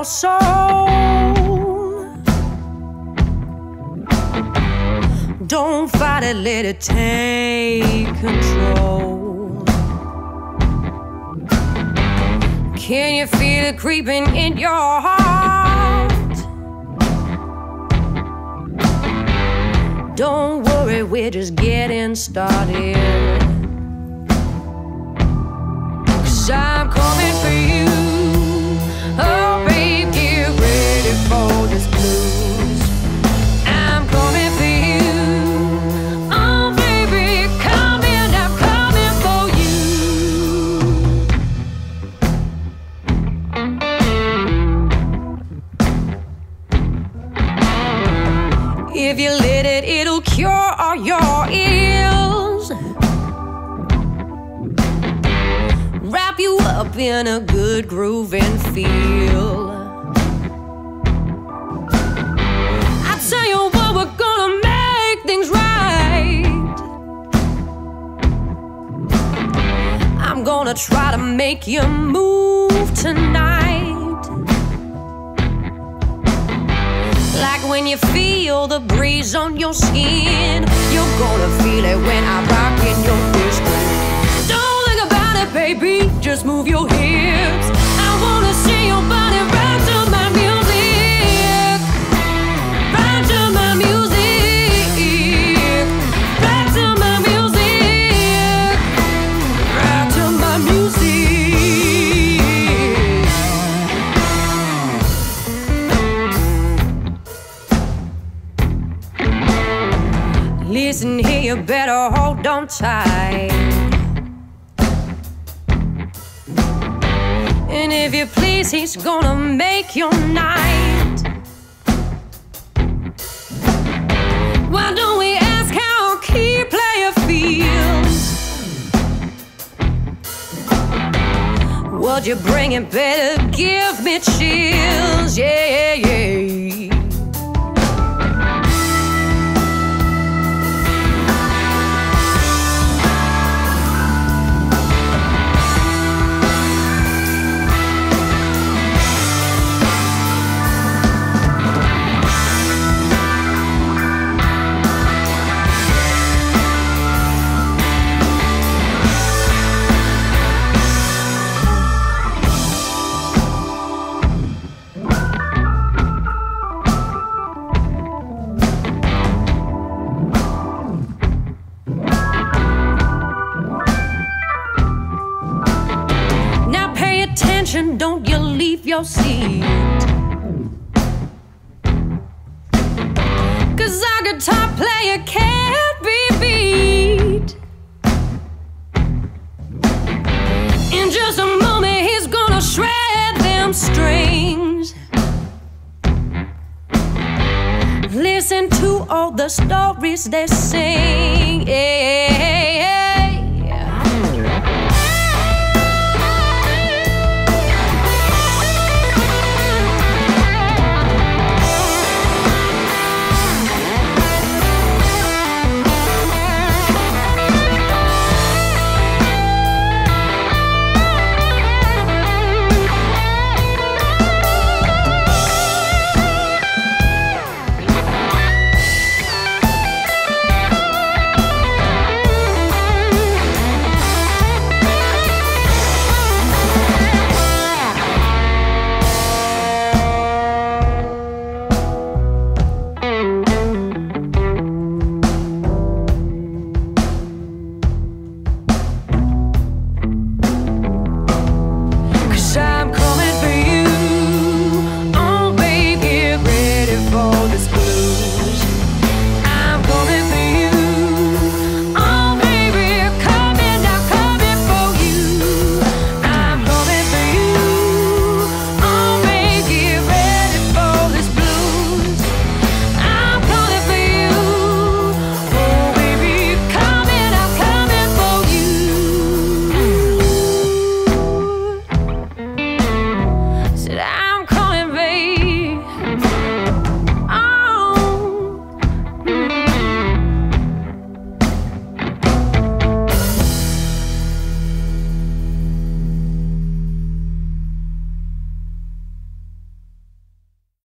your soul. Don't fight it, let it take control. Can you feel it creeping in your heart? Don't worry, we're just getting started. Cause I'm coming your ears. Wrap you up in a good groove and feel. I tell you what, we're gonna make things right. I'm gonna try to make you move tonight. When you feel the breeze on your skin, you're Listen here, you better hold on tight. And if you please, he's gonna make your night. Why don't we ask how a key player feels? What you bringing better give me chills, yeah, yeah, yeah. Attention, don't you leave your seat. Cause our guitar player can't be beat. In just a moment, he's gonna shred them strings. Listen to all the stories they sing.